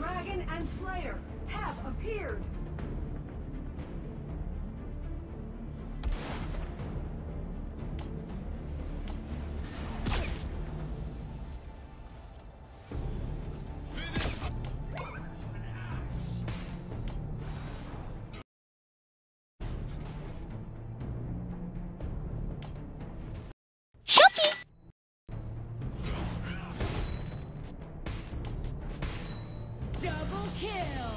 Dragon and Slayer have appeared. Kill!